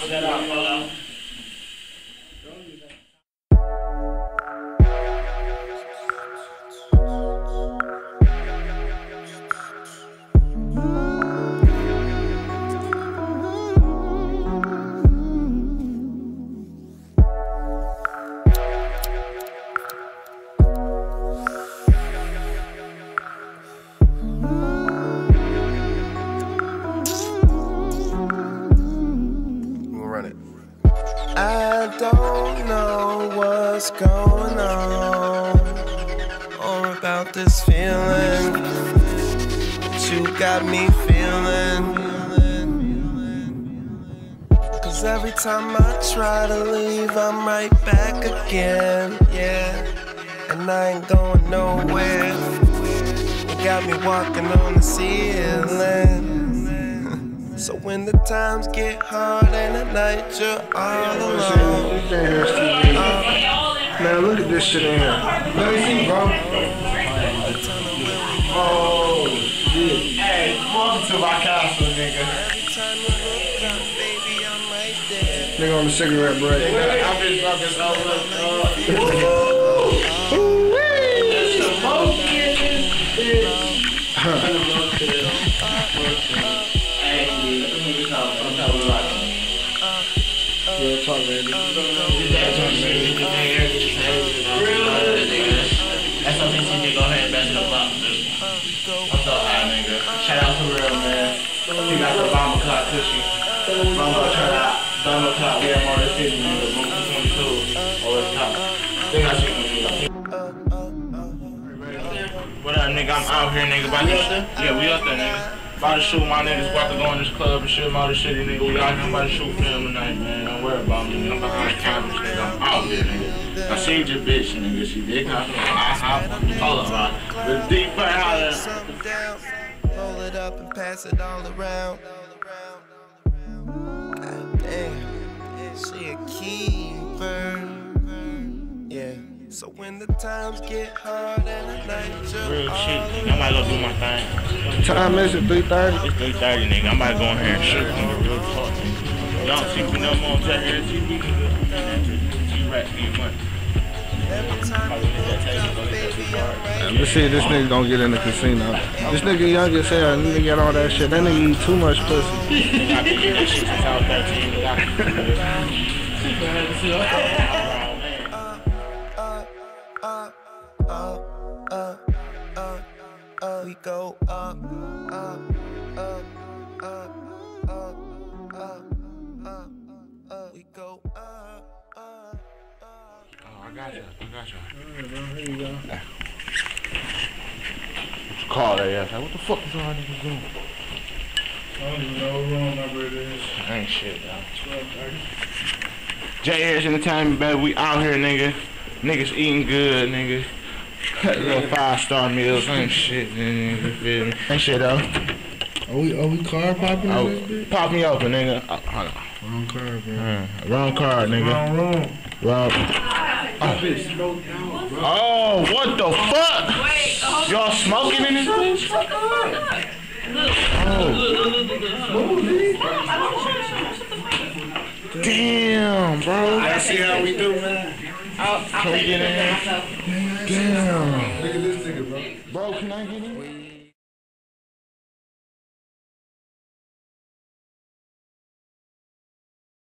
poderá falar. Run it. I don't know what's going on or about this feeling you got me feeling. Cause every time I try to leave, I'm right back again, yeah. And I ain't going nowhere. You got me walking on the ceiling. So when the times get hard and at night you're all alone. You can't hear Stevie. Man, look at this shit in here. Let me see, bro. Oh, shit. Hey, welcome to my castle, nigga. Every time you look up, baby, I'm right there. Nigga on the cigarette break. I've been fucking so much. There's some monkey in this bitch. Need go ahead and up. I'm so high, nigga. Out to Real, man. Got the cushy. Bomber turn out. Bomber clock, we have more than 50, nigga. Monkey 22. Always top. What up, nigga? I'm out here, nigga. To, yeah, we up there, nigga. About to shoot my niggas, about to go in this club and shoot all this shitty nigga. We out here about to shoot film tonight, man. Don't worry about me. I'm behind the cameras, nigga. I'm out here, nigga. I seen your bitch, nigga. She big enough. I hop. Hold up, right? The deep right out Something roll it up and pass it all around. God damn, she a keeper. Yeah. So when the times get hard and at night you're Real all shit, nigga. I might go do my thing. Time is it? 3:30. It's 3.30, nigga. I might go in here and shoot, nigga. Real talk, nigga. Y'all see me no more on Jack TV, nigga. G-Rex, need money. Every time you look up, baby, Let's see if this nigga gonna get in the casino. This nigga young as hell, and nigga got all that shit. That nigga eat too much pussy. I've been getting this shit since I was 13, nigga. up, up, up, up. We go up, up, up, up, up, up, up. We go up. Oh, I got you. I got you. Here you go. Call that ass. Like, what the fuck is all niggas doing? I don't even know what room number it is. Ain't shit, dog. J Harris Entertainment, baby. We out here, nigga. Niggas eating good, nigga. Little five star meals ain't shit, nigga. You feel me? Ain't shit, though. Are we, are we car popping Oh, this pop me open, nigga. Oh, hold on. Wrong car, bro. Uh, wrong card, nigga. Wrong room. Wrong. Oh. oh, what the fuck? Y'all smoking in this bitch? Oh. Damn, bro. Let's see how we do, man. Can we get in here? Damn. Look at this nigga, bro. Bro, can I get in?